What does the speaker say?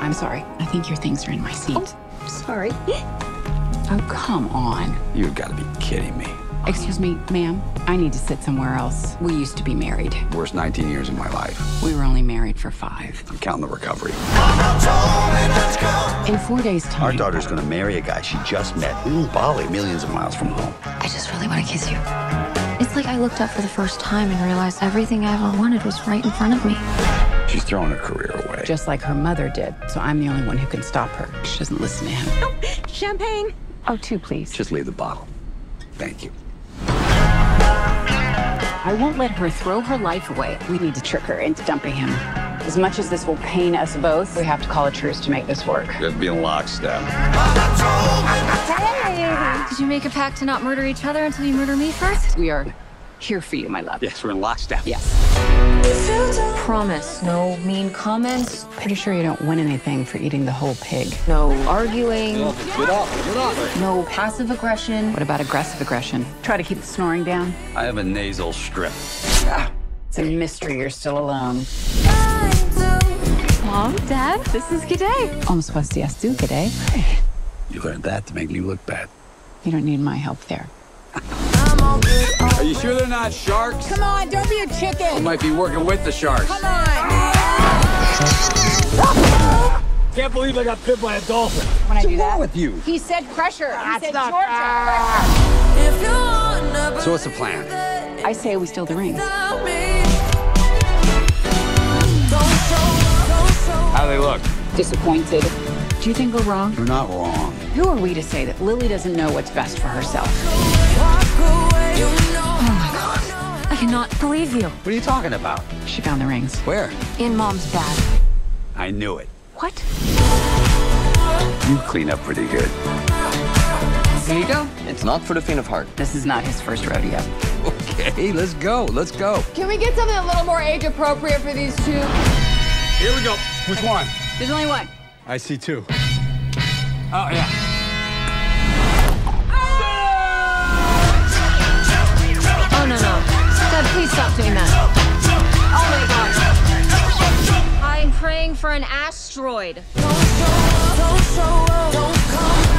I'm sorry. I think your things are in my seat. Oh, sorry. Oh, come on. You've got to be kidding me. Excuse me, ma'am. I need to sit somewhere else. We used to be married. Worst 19 years of my life. We were only married for five. I'm counting the recovery. In four days' time. Our daughter's going to marry a guy she just met in Bali, millions of miles from home. I just really want to kiss you. It's like I looked up for the first time and realized everything I ever wanted was right in front of me. She's throwing her career away. Just like her mother did. So I'm the only one who can stop her. She doesn't listen to him. Oh, champagne. Oh, two, please. Just leave the bottle. Thank you. I won't let her throw her life away. We need to trick her into dumping him. As much as this will pain us both, we have to call a truce to make this work. You have to be in lockstep. Hey! Did you make a pact to not murder each other until you murder me first? We are here for you, my love. Yes, we're in lockstep. Yes. Promise, no mean comments, Pretty sure you don't win anything for eating the whole pig. no arguing, Get off, get off. no passive aggression. What about aggressive aggression? Try to keep the snoring down. I have a nasal strip. Ah, it's a mystery you're still alone. Mom, Dad, this is G'day. Almost was días tú, today. You learned that to make me look bad. You don't need my help there. Are you sure they're not sharks? Come on, don't be a chicken. You might be working with the sharks. Come on. Can't believe I got bit by a dolphin. When I do that, with you? He said pressure. He said not Georgia. So what's the plan? I say we steal the rings. How they look? Disappointed. Do you think we're wrong? You're not wrong. Who are we to say that Lily doesn't know what's best for herself? I cannot believe you. What are you talking about? She found the rings. Where? In Mom's bag. I knew it. What? You clean up pretty good. There you go. It's not for the faint of heart. This is not his first rodeo. Okay, let's go. Let's go. Can we get something a little more age appropriate for these two? Here we go. Which one? There's only one. I see two. Oh, yeah. For an asteroid. Don't show up, don't show up, don't.